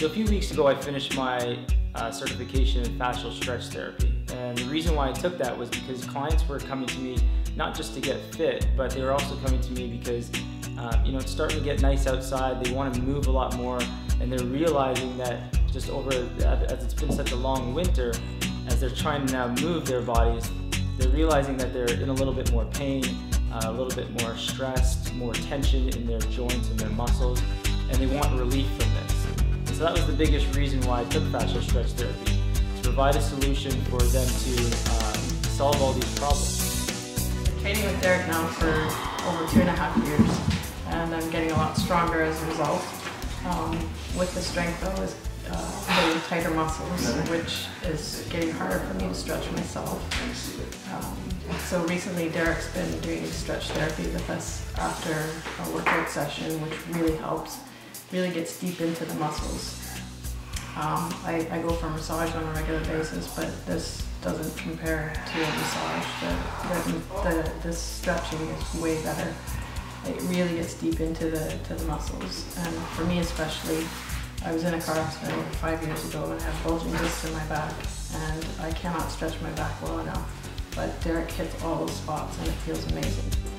So a few weeks ago, I finished my uh, certification in fascial stretch therapy. And the reason why I took that was because clients were coming to me not just to get fit, but they were also coming to me because uh, you know it's starting to get nice outside. They want to move a lot more, and they're realizing that just over as it's been such a long winter, as they're trying to now move their bodies, they're realizing that they're in a little bit more pain, uh, a little bit more stressed, more tension in their joints and their muscles, and they want relief from. So that was the biggest reason why I took fascial stretch therapy, to provide a solution for them to um, solve all these problems. I'm training with Derek now for over two and a half years, and I'm getting a lot stronger as a result. Um, with the strength though is uh, getting tighter muscles, which is getting harder for me to stretch myself. Um, so recently Derek's been doing stretch therapy with us after a workout session, which really helps really gets deep into the muscles. Um, I, I, go for a massage on a regular basis, but this doesn't compare to a massage. The, the, the, the stretching is way better. It really gets deep into the, to the muscles. And for me especially, I was in a car accident five years ago and I have bulging discs in my back and I cannot stretch my back well enough. But Derek hits all those spots and it feels amazing.